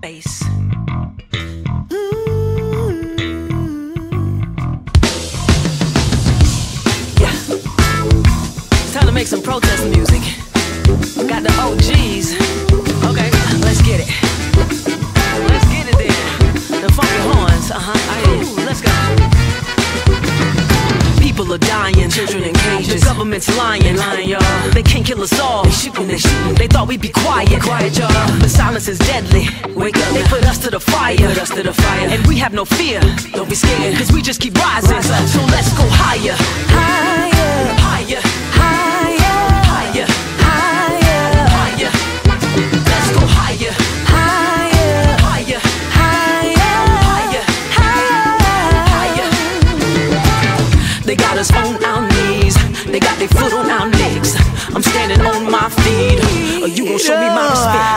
bass. It's time to make some protest music. Got the OGs. Okay, let's get it. Let's get it there. The funky horns, uh huh. People are dying, children in cages. The government's lying, lying, y'all. They can't kill us all. They shooting, they shooting. They thought we'd be quiet, quiet, y'all. But silence is deadly. Wake up, they put us to the fire, put us to the fire, and we have no fear. Don't be scared, cause we just keep rising. So let's go higher, They got us on our knees. They got their foot on our necks. I'm standing on my feet. You gon' show me my respect.